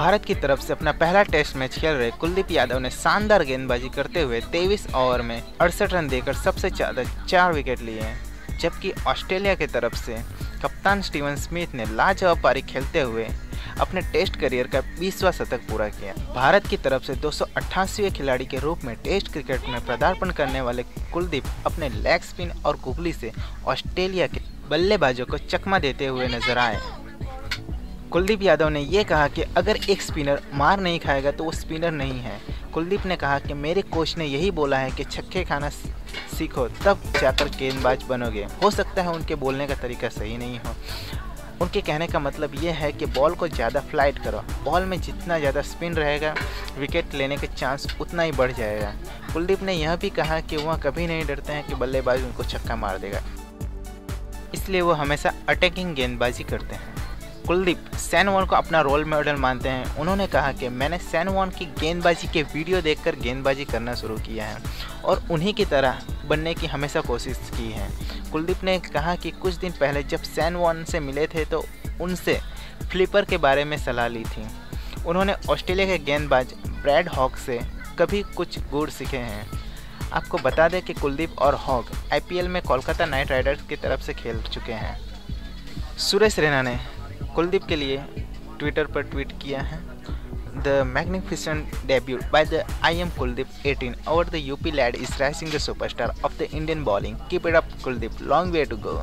भारत की तरफ़ से अपना पहला टेस्ट मैच खेल रहे कुलदीप यादव ने शानदार गेंदबाजी करते हुए 23 ओवर में अड़सठ रन देकर सबसे ज़्यादा चार विकेट लिए हैं। जबकि ऑस्ट्रेलिया की तरफ़ से कप्तान स्टीवन स्मिथ ने लाजवाब पारी खेलते हुए अपने टेस्ट करियर का बीसवा शतक पूरा किया। भारत की तरफ़ से दो खिलाड़ी के रूप में टेस्ट क्रिकेट में पदार्पण करने वाले कुलदीप अपने लेग स्पिन और कुगली से ऑस्ट्रेलिया के बल्लेबाजों को चकमा देते हुए नज़र आए। कुलदीप यादव ने यह कहा कि अगर एक स्पिनर मार नहीं खाएगा तो वो स्पिनर नहीं है। कुलदीप ने कहा कि मेरे कोच ने यही बोला है कि छक्के खाना सीखो, तब जाकर गेंदबाज बनोगे। हो सकता है उनके बोलने का तरीका सही नहीं हो। उनके कहने का मतलब ये है कि बॉल को ज़्यादा फ़्लाइट करो। बॉल में जितना ज़्यादा स्पिन रहेगा, विकेट लेने के चांस उतना ही बढ़ जाएगा। कुलदीप ने यह भी कहा कि वह कभी नहीं डरते हैं कि बल्लेबाज उनको छक्का मार देगा। इसलिए वो हमेशा अटैकिंग गेंदबाजी करते हैं। कुलदीप सैनवन को अपना रोल मॉडल मानते हैं। उन्होंने कहा कि मैंने सैनवन की गेंदबाजी के वीडियो देखकर गेंदबाजी करना शुरू किया है और उन्हीं की तरह बनने की हमेशा कोशिश की है। कुलदीप ने कहा कि कुछ दिन पहले जब सैनवन से मिले थे तो उनसे फ्लिपर के बारे में सलाह ली थी। उन्होंने ऑस्ट्रेलिया के गेंदबाज ब्रैड हॉक से कभी कुछ गुड़ सीखे हैं। आपको बता दें कि कुलदीप और हॉक आईपीएल में कोलकाता नाइट राइडर्स की तरफ़ से खेल चुके हैं। सुरेश रैना ने कुलदीप के लिए ट्विटर पर ट्वीट किया है। The magnificent debut by the I M Kuldeep 18 over the UP lad is rising the superstar of the Indian bowling keep it up Kuldeep long way to go